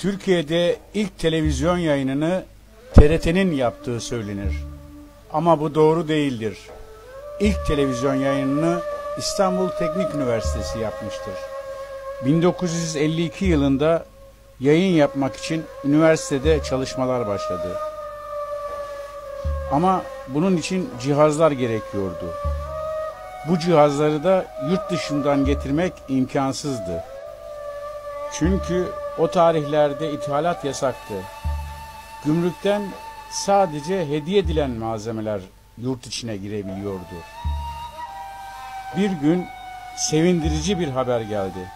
Türkiye'de ilk televizyon yayınını TRT'nin yaptığı söylenir. Ama bu doğru değildir. İlk televizyon yayınını İstanbul Teknik Üniversitesi yapmıştır. 1952 yılında yayın yapmak için üniversitede çalışmalar başladı. Ama bunun için cihazlar gerekiyordu. Bu cihazları da yurt dışından getirmek imkansızdı. Çünkü o tarihlerde ithalat yasaktı. Gümrükten sadece hediye edilen malzemeler yurt içine girebiliyordu. Bir gün sevindirici bir haber geldi.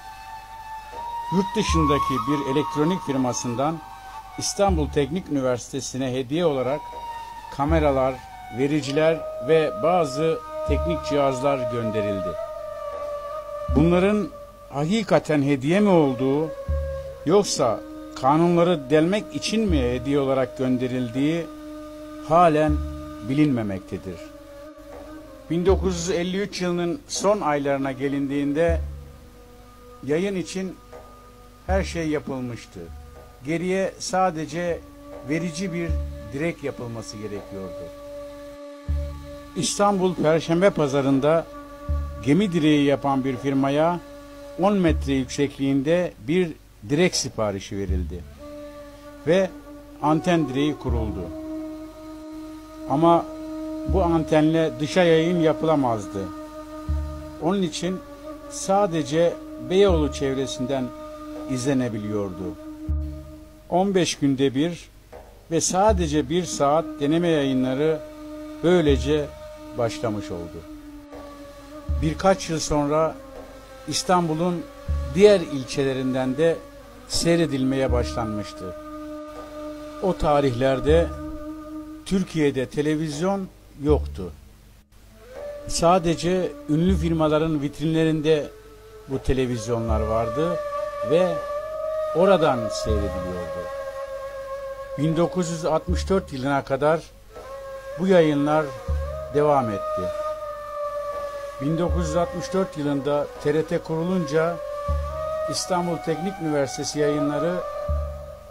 Yurt dışındaki bir elektronik firmasından İstanbul Teknik Üniversitesi'ne hediye olarak kameralar, vericiler ve bazı teknik cihazlar gönderildi. Bunların hakikaten hediye mi olduğu yoksa kanunları delmek için mi hediye olarak gönderildiği halen bilinmemektedir. 1953 yılının son aylarına gelindiğinde yayın için her şey yapılmıştı. Geriye sadece verici bir direk yapılması gerekiyordu. İstanbul Perşembe Pazarı'nda gemi direği yapan bir firmaya 10 metre yüksekliğinde bir direk siparişi verildi. Ve anten direği kuruldu. Ama bu antenle dışa yayın yapılamazdı. Onun için sadece Beyoğlu çevresinden izlenebiliyordu. 15 günde bir ve sadece bir saat deneme yayınları böylece başlamış oldu. Birkaç yıl sonra İstanbul'un diğer ilçelerinden de seyredilmeye başlanmıştı. O tarihlerde Türkiye'de televizyon yoktu. Sadece ünlü firmaların vitrinlerinde bu televizyonlar vardı ve oradan seyrediliyordu. 1964 yılına kadar bu yayınlar devam etti. 1964 yılında TRT kurulunca İstanbul Teknik Üniversitesi yayınları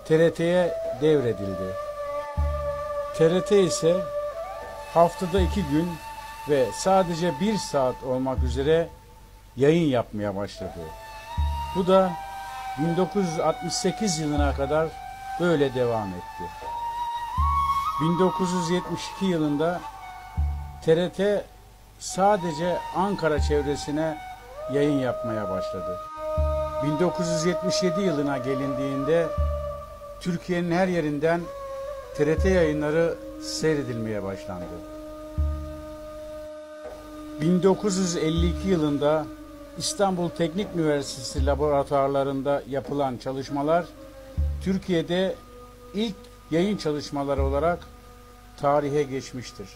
TRT'ye devredildi. TRT ise haftada iki gün ve sadece bir saat olmak üzere yayın yapmaya başladı. Bu da 1968 yılına kadar böyle devam etti. 1972 yılında TRT sadece Ankara çevresine yayın yapmaya başladı. 1977 yılına gelindiğinde Türkiye'nin her yerinden TRT yayınları seyredilmeye başlandı. 1952 yılında İstanbul Teknik Üniversitesi laboratuvarlarında yapılan çalışmalar Türkiye'de ilk yayın çalışmaları olarak tarihe geçmiştir.